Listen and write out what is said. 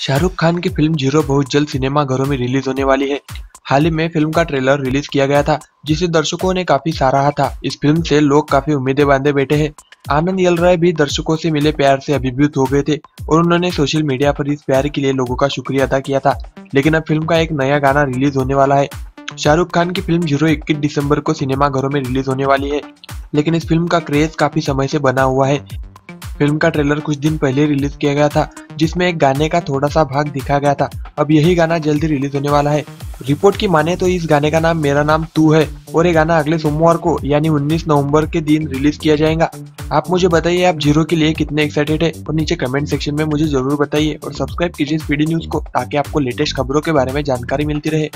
शाहरुख खान की film zero बहुत जल्द सिनेमा घरों में रिलीज़ होने वाली है। हाल ही में फ़िल्म का ट्रेलर रिलीज़ किया गया था, जिसे दर्शकों ने काफ़ी सराहा था। इस फ़िल्म से लोग काफ़ी उम्मीदें बांधे बैठे हैं। आनंद यल राय भी दर्शकों से मिले प्यार से अभिभूत हो गए थे और उन्होंने सोशल मीडिया पर इस प्यार के लिए लोगों का शुक्रिया अदा किया था। लेकिन अब फ़िल्म का एक नया गाना रिलीज़ होने वाला है। शाहरुख खान की फ़िल्म ज़ीरो इक्कीस दिसंबर को सिनेमा घरों में रिलीज़ होने वाली है, लेकिन इस फ़िल्म का क्रेज काफ़ी समय से बना हुआ है। फ़िल्म का ट्रेलर कुछ दिन पहले रिलीज़ किया गया था जिसमें एक गाने का थोड़ा सा भाग दिखा गया था। अब यही गाना जल्दी रिलीज़ होने वाला है। रिपोर्ट की माने तो इस गाने का नाम मेरा नाम तू है और ये गाना अगले सोमवार को, यानी 19 नवंबर के दिन रिलीज़ किया जाएगा। आप मुझे बताइए आप ज़ीरो के लिए कितने एक्साइटेड है और नीचे कमेंट सेक्शन में मुझे ज़रूर बताइए और सब्सक्राइब कीजिए स्पीडी न्यूज़ को ताकि आपको लेटेस्ट खबरों के बारे में जानकारी मिलती रहे।